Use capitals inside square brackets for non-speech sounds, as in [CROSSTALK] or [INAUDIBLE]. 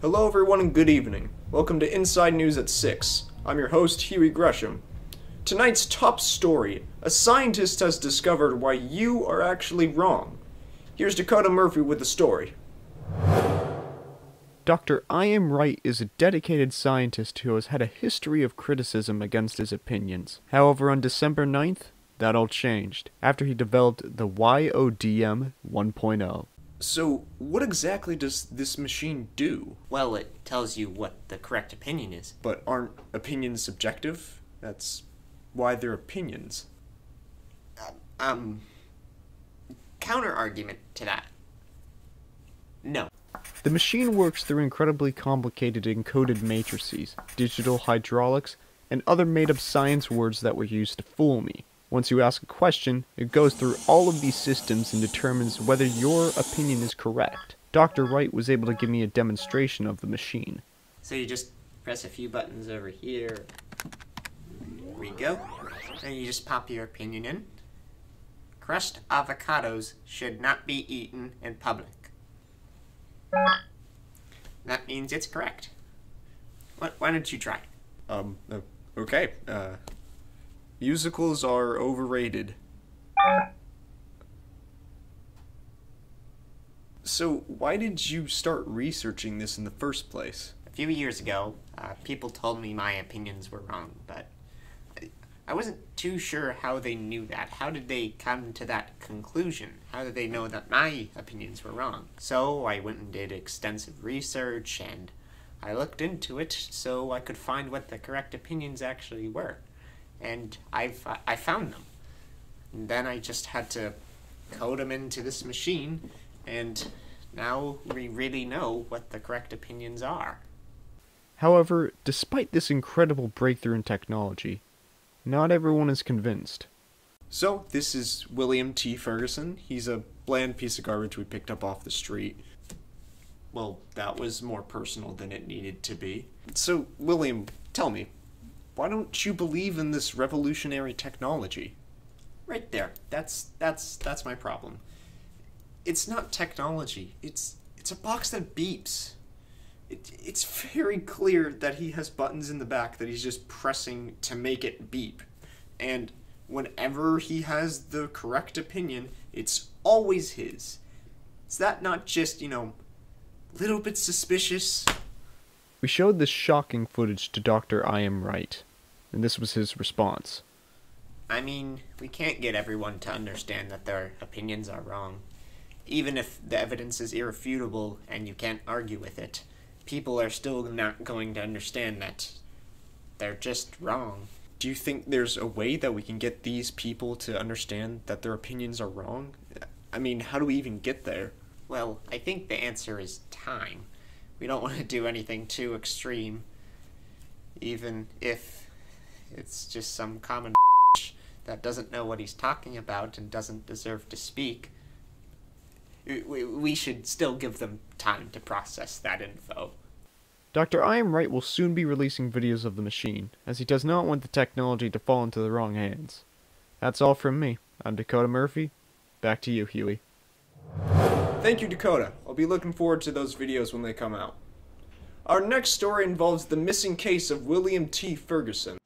Hello, everyone, and good evening. Welcome to Inside News at 6. I'm your host, Huey Gresham. Tonight's top story a scientist has discovered why you are actually wrong. Here's Dakota Murphy with the story. Dr. I Am Right is a dedicated scientist who has had a history of criticism against his opinions. However, on December 9th, that all changed after he developed the YODM 1.0. So, what exactly does this machine do? Well, it tells you what the correct opinion is. But aren't opinions subjective? That's why they're opinions. Um, counter argument to that. No. The machine works through incredibly complicated encoded matrices, digital hydraulics, and other made up science words that were used to fool me. Once you ask a question, it goes through all of these systems and determines whether your opinion is correct. Dr. Wright was able to give me a demonstration of the machine. So you just press a few buttons over here. There we go. And you just pop your opinion in. Crushed avocados should not be eaten in public. That means it's correct. Why don't you try? Um, okay. Uh, musicals are overrated. So, why did you start researching this in the first place? A few years ago, uh, people told me my opinions were wrong, but I wasn't too sure how they knew that. How did they come to that conclusion? How did they know that my opinions were wrong? So I went and did extensive research and I looked into it so I could find what the correct opinions actually were. And I've, I found them. And then I just had to code them into this machine and now we really know what the correct opinions are. However, despite this incredible breakthrough in technology, not everyone is convinced. So, this is William T. Ferguson. He's a bland piece of garbage we picked up off the street. Well, that was more personal than it needed to be. So, William, tell me, why don't you believe in this revolutionary technology? Right there. That's that's that's my problem. It's not technology. It's it's a box that beeps. It, it's very clear that he has buttons in the back that he's just pressing to make it beep. And whenever he has the correct opinion, it's always his. Is that not just, you know, a little bit suspicious? We showed this shocking footage to Dr. I Am Right, and this was his response. I mean, we can't get everyone to understand that their opinions are wrong. Even if the evidence is irrefutable and you can't argue with it people are still not going to understand that they're just wrong. Do you think there's a way that we can get these people to understand that their opinions are wrong? I mean, how do we even get there? Well, I think the answer is time. We don't [LAUGHS] want to do anything too extreme, even if it's just some common [LAUGHS] that doesn't know what he's talking about and doesn't deserve to speak we, we should still give them time to process that info. Dr. I Am Right will soon be releasing videos of the machine, as he does not want the technology to fall into the wrong hands. That's all from me. I'm Dakota Murphy. Back to you, Huey. Thank you, Dakota. I'll be looking forward to those videos when they come out. Our next story involves the missing case of William T. Ferguson.